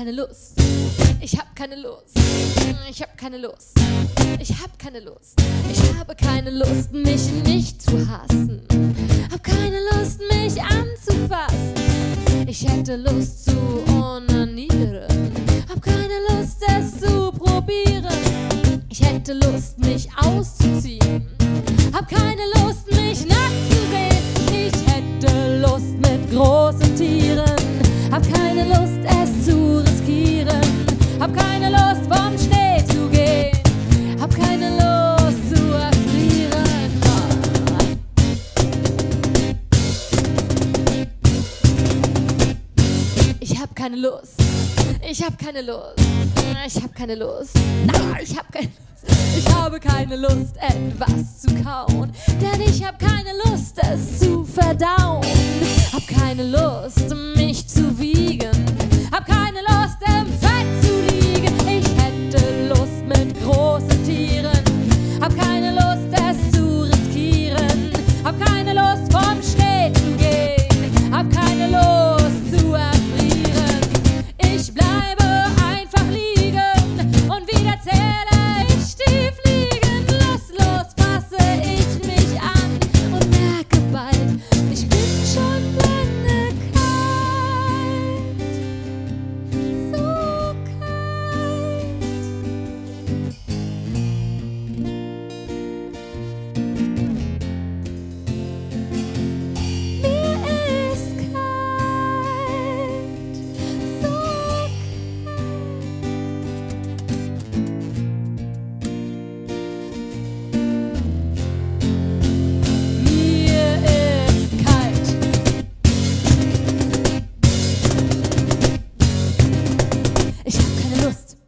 keine Lust. Ich hab keine Lust. Ich hab keine Lust. Ich hab keine Lust. Ich habe keine Lust, mich nicht zu hassen. Hab keine Lust, mich anzufassen. Ich hätte Lust zu onanieren. Hab keine Lust, es zu probieren. Ich hätte Lust, mich auszuziehen. Hab keine Lust, mich nackt keine Lust. Ich hab keine Lust. Ich hab keine Lust. Nein, ich hab keine Lust. Ich habe keine Lust, etwas zu kauen. Denn ich hab keine Lust, es zu verdauen. Hab keine Lust, mich zu wiegen. best